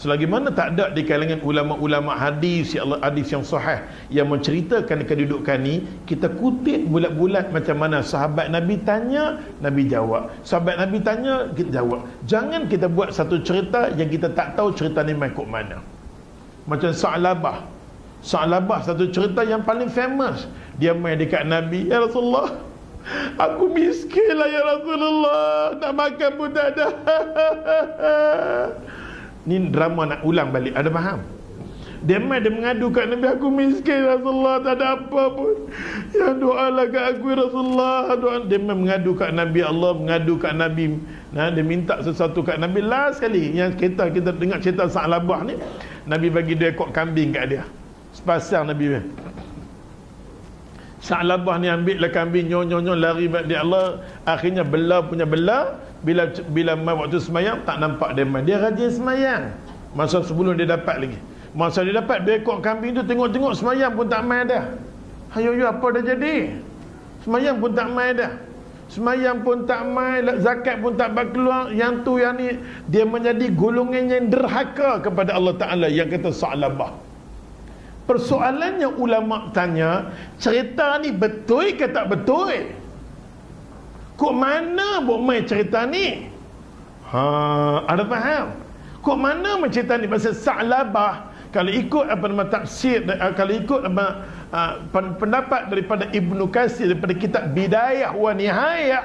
Selagi mana tak ada di kalangan ulama-ulama hadis yang hadis yang sahih yang menceritakan kedudukan ni, kita kutip bulat-bulat macam mana sahabat Nabi tanya, Nabi jawab. Sahabat Nabi tanya, kita jawab. Jangan kita buat satu cerita yang kita tak tahu cerita ni kok mana. Macam Sa'labah. Sa'labah satu cerita yang paling famous. Dia mai dekat Nabi, "Ya Rasulullah, aku miskin lah ya Rasulullah. Nak makan pun tak ada." Ni drama nak ulang balik. Ada faham? Dia dia mengadu kat Nabi aku miskin Rasulullah tak ada apa pun. Ya doalah kat aku Rasulullah. Doa dia mengadu kat Nabi Allah, mengadu kat Nabi. Nah dia minta sesuatu kat Nabi last sekali yang kita kita dengar cerita Sa'labah ni. Nabi bagi dia ekor kambing kat dia. Sepasang Nabi. Sa'labah ni ambil lah kambing nyon-nyon lari kat dia Allah. Akhirnya bela punya bela bila bila waktu semayang tak nampak dia main. Dia rajin semayang. Masa sebelum dia dapat lagi. Masa dia dapat ekor kambing tu tengok-tengok semayang pun tak main dah. Ayo yo apa dah jadi? Semayang pun tak main dah. Semayang pun tak main zakat pun tak keluar yang tu yang ni dia menjadi golongan yang derhaka kepada Allah Ta'ala. Yang kata sa'labah persoalannya ulama tanya cerita ni betul ke tak betul Kok mana buat main cerita ni? Ha, ada faham? Kok mana main cerita ni? Pasal Sa'labah kalau ikut apa nama tafsir uh, kalau ikut apa uh, pendapat daripada Ibnu Katsir daripada kitab Bidayah wa Nihayah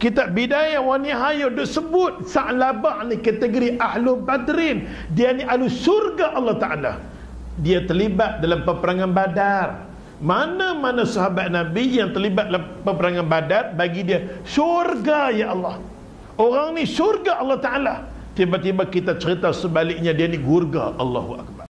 kitab Bidayah wa Nihayah disebut Sa'labah ni kategori ahlu badrin dia ni ahlu surga Allah Taala dia terlibat dalam peperangan Badar mana-mana sahabat Nabi yang terlibat dalam peperangan Badar bagi dia syurga ya Allah. Orang ni syurga Allah Taala. Tiba-tiba kita cerita sebaliknya dia ni gurga Allahu Akbar.